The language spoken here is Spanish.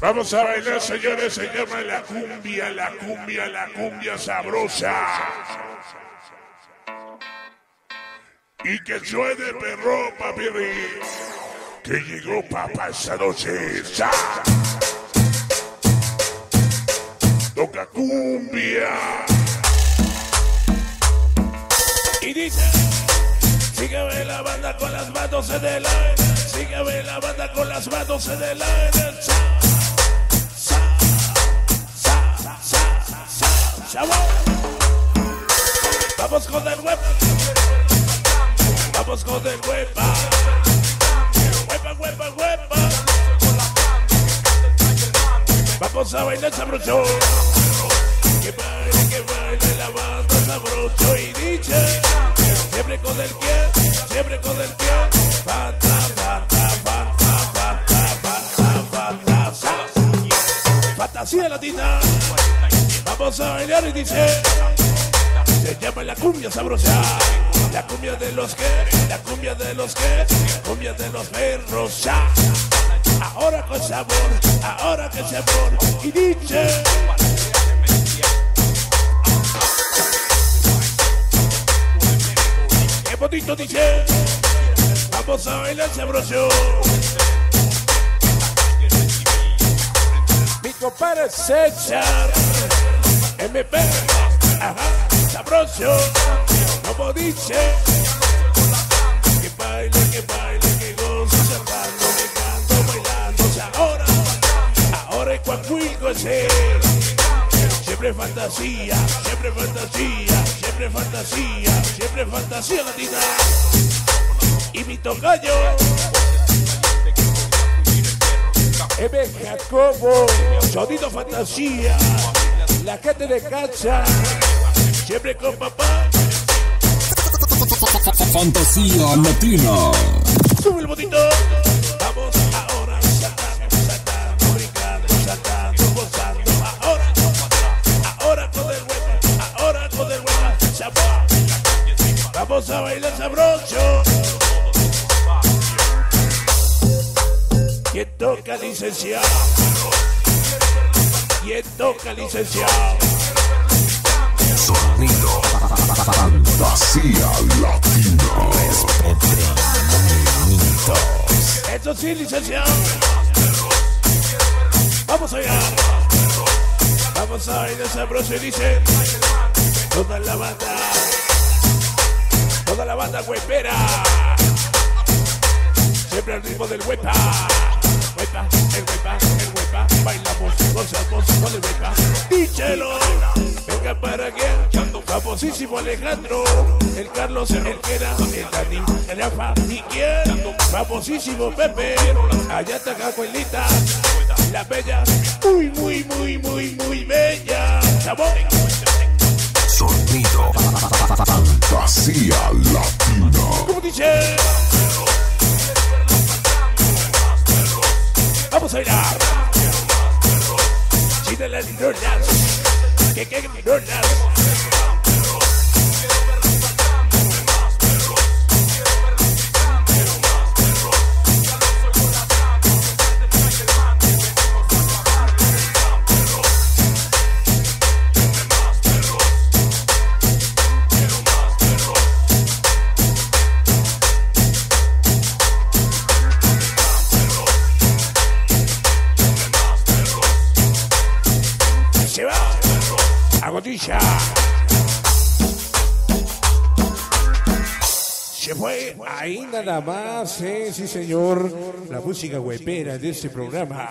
Vamos a bailar, señores, se llama la cumbia, la cumbia, la cumbia sabrosa. Y que suene perro, papi, que llegó papá esa noche. Toca cumbia. Y dice, sígueme la banda con las manos en el aire, sígueme la banda con las manos en el aire. Chavos. Vamos con el web. Vamos con el huepa. Huepa, huepa, huepa. Vamos a bailar sabroso. Que baile, que baile la banda sabroso y dice. Siempre con el pie, siempre con el pie. Fanta, fanta, fanta, fanta, sa. Fantasía latina. Vamos a bailar y dice. Se llama la cumbia sabrosa. La cumbia de los que, la cumbia de los que, la cumbia de los perros. ya. Ahora con sabor, ahora con sabor. Y dice. Qué bonito dice. Vamos a bailar sabroso. Mi compadre César. MP. Ajá, sabroso. Como dice. Que baile, que baile, que goce, saltando, brincando, bailando. Ahora, ahora es cuancuico ese. Siempre fantasía, siempre fantasía, siempre fantasía, siempre fantasía latina. Y mi tocayo. M. Jacobo, sonido fantasía, la gente de cacha, siempre con papá, Fantasía Latina. sube el botito, vamos ahora, saltando, saltando, brincando, saltando, gozando, ahora, ahora con el huevo, ahora con el huevo, vamos a bailar sabroso. ¿Quién toca licenciado? ¿Quién toca licenciado? Sonido. Fantasía Latina. Eso sí, licenciado. Vamos allá. Vamos a bailar sabroso y dice toda la banda, toda la banda huepera. Siempre al ritmo del huepa. Huepa, el huepa, el huepa. Bailamos, gozamos con el huepa. Díchelo. Venga para aquí. Famosísimo Alejandro. El Carlos, el Kera, el Dani, el Rafa. ¿Y quién? Famosísimo Pepe. Allá está Cacuelita. La bella. Muy, muy, muy, muy, muy bella. Chabón. Sonido. Fantasía Latina. ¿Cómo dice? Vamos a bailar. De las niñonas. Que que niñonas. A gotilla. Se fue. Ahí nada más, eh, sí señor, la música huepera de este programa.